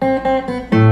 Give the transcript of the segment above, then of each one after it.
Música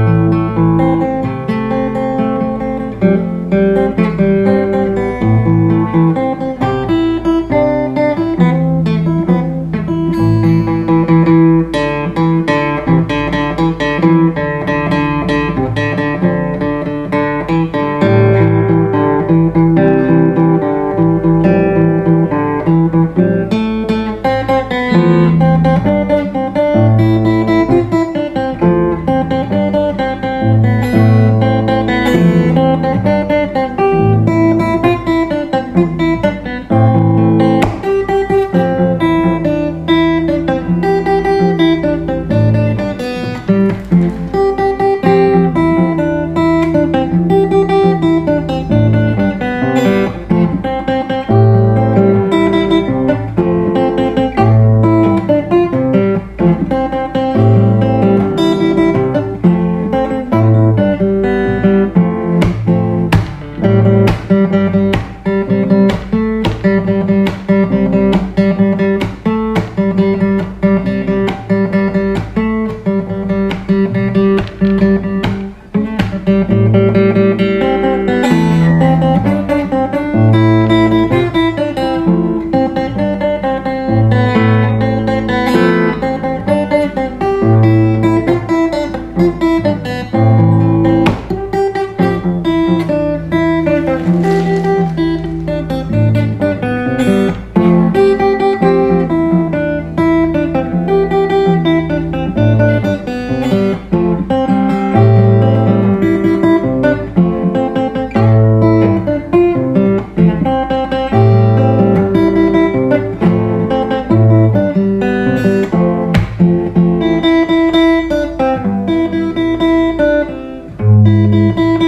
Música